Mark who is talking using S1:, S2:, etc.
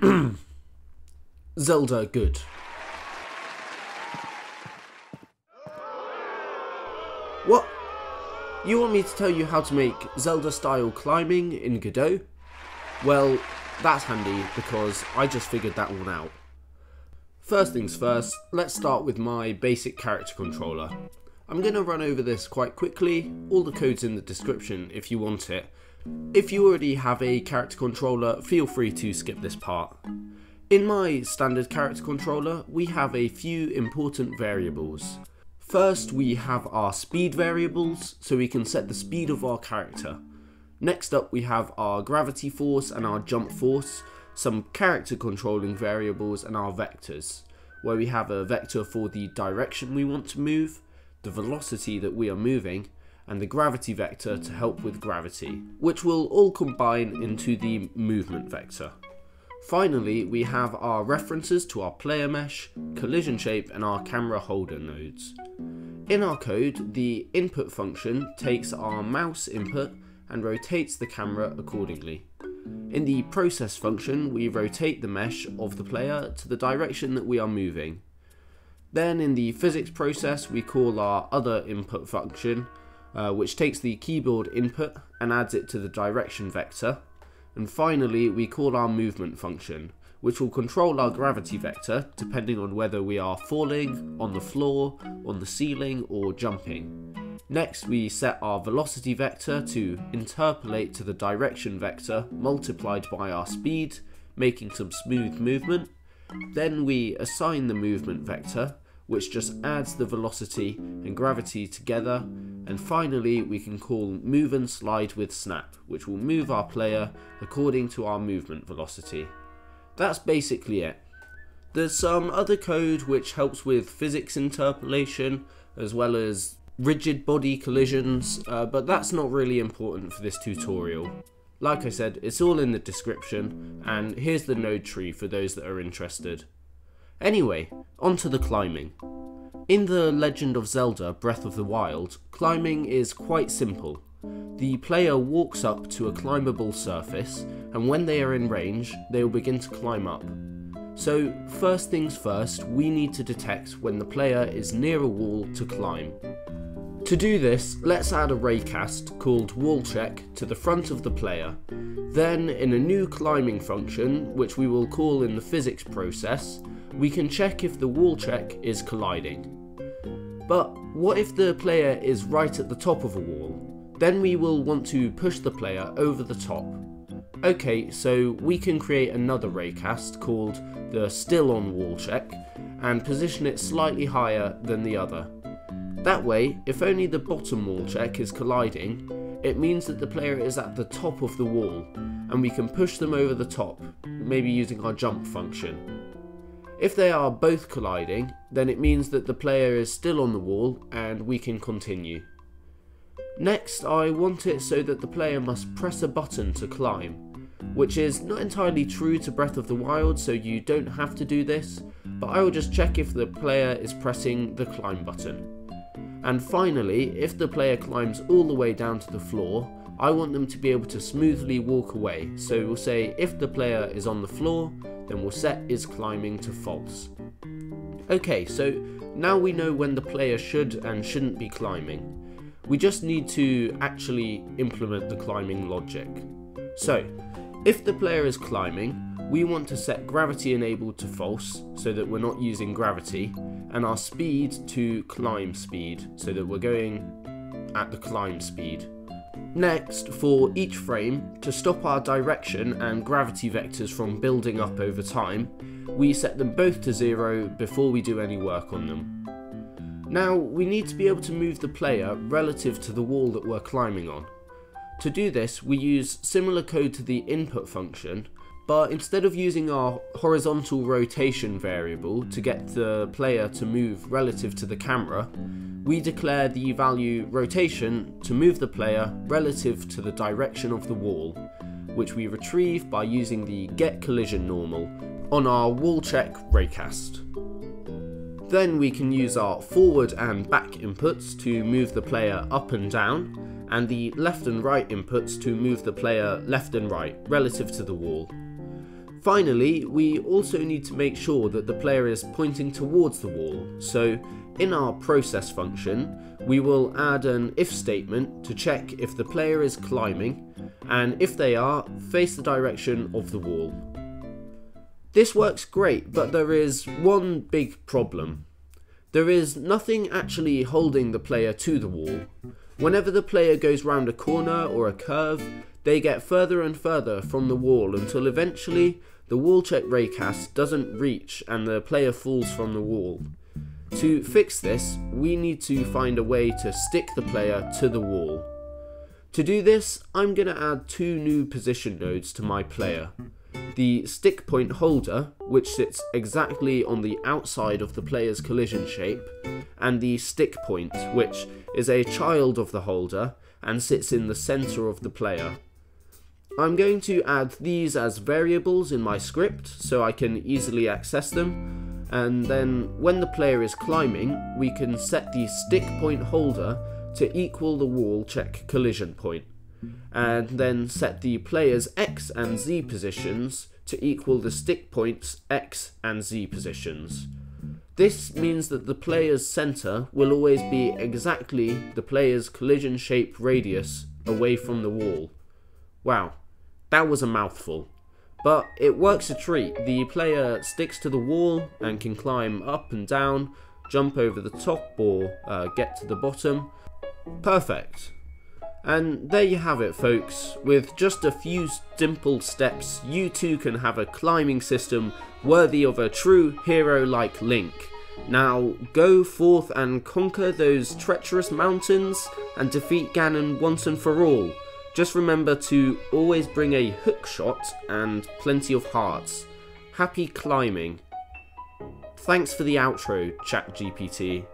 S1: Zelda good. What? You want me to tell you how to make Zelda style climbing in Godot? Well, that's handy because I just figured that one out. First things first, let's start with my basic character controller. I'm going to run over this quite quickly, all the code's in the description if you want it. If you already have a character controller, feel free to skip this part. In my standard character controller, we have a few important variables. First, we have our speed variables, so we can set the speed of our character. Next up, we have our gravity force and our jump force, some character controlling variables and our vectors, where we have a vector for the direction we want to move, the velocity that we are moving, and the gravity vector to help with gravity, which will all combine into the movement vector. Finally, we have our references to our player mesh, collision shape and our camera holder nodes. In our code, the input function takes our mouse input and rotates the camera accordingly. In the process function, we rotate the mesh of the player to the direction that we are moving. Then in the physics process, we call our other input function, uh, which takes the keyboard input and adds it to the direction vector. And finally, we call our movement function, which will control our gravity vector depending on whether we are falling, on the floor, on the ceiling, or jumping. Next, we set our velocity vector to interpolate to the direction vector multiplied by our speed, making some smooth movement. Then we assign the movement vector, which just adds the velocity and gravity together. And finally, we can call move and slide with snap, which will move our player according to our movement velocity. That's basically it. There's some other code which helps with physics interpolation, as well as rigid body collisions, uh, but that's not really important for this tutorial. Like I said, it's all in the description, and here's the node tree for those that are interested. Anyway, onto the climbing. In The Legend of Zelda Breath of the Wild, climbing is quite simple. The player walks up to a climbable surface, and when they are in range, they will begin to climb up. So, first things first, we need to detect when the player is near a wall to climb. To do this, let's add a raycast called wall check to the front of the player. Then, in a new climbing function, which we will call in the physics process, we can check if the wall check is colliding. But what if the player is right at the top of a wall? Then we will want to push the player over the top. Okay, so we can create another raycast called the still on wall check and position it slightly higher than the other. That way, if only the bottom wall check is colliding, it means that the player is at the top of the wall, and we can push them over the top, maybe using our jump function. If they are both colliding, then it means that the player is still on the wall and we can continue. Next, I want it so that the player must press a button to climb, which is not entirely true to Breath of the Wild, so you don't have to do this, but I will just check if the player is pressing the climb button. And finally, if the player climbs all the way down to the floor, I want them to be able to smoothly walk away. So we'll say if the player is on the floor, then we'll set is climbing to false. Okay, so now we know when the player should and shouldn't be climbing. We just need to actually implement the climbing logic. So, if the player is climbing, we want to set gravity enabled to false so that we're not using gravity and our speed to climb speed so that we're going at the climb speed. Next, for each frame, to stop our direction and gravity vectors from building up over time, we set them both to zero before we do any work on them. Now, we need to be able to move the player relative to the wall that we're climbing on. To do this, we use similar code to the input function, but instead of using our horizontal rotation variable to get the player to move relative to the camera, we declare the value rotation to move the player relative to the direction of the wall, which we retrieve by using the get collision normal on our wall check raycast. Then we can use our forward and back inputs to move the player up and down, and the left and right inputs to move the player left and right relative to the wall. Finally, we also need to make sure that the player is pointing towards the wall. So in our process function, we will add an if statement to check if the player is climbing, and if they are, face the direction of the wall. This works great, but there is one big problem. There is nothing actually holding the player to the wall. Whenever the player goes round a corner or a curve, they get further and further from the wall until eventually the wall check raycast doesn't reach and the player falls from the wall. To fix this, we need to find a way to stick the player to the wall. To do this, I'm going to add two new position nodes to my player. The stick point holder, which sits exactly on the outside of the player's collision shape, and the stick point, which is a child of the holder and sits in the center of the player. I'm going to add these as variables in my script so I can easily access them, and then when the player is climbing, we can set the stick point holder to equal the wall check collision point, and then set the player's X and Z positions to equal the stick point's X and Z positions. This means that the player's center will always be exactly the player's collision shape radius away from the wall. Wow, that was a mouthful. But it works a treat. The player sticks to the wall and can climb up and down, jump over the top or uh, get to the bottom. Perfect. And there you have it folks, with just a few simple steps you too can have a climbing system worthy of a true hero like Link. Now go forth and conquer those treacherous mountains and defeat Ganon once and for all. Just remember to always bring a hook shot and plenty of hearts. Happy climbing. Thanks for the outro, ChatGPT.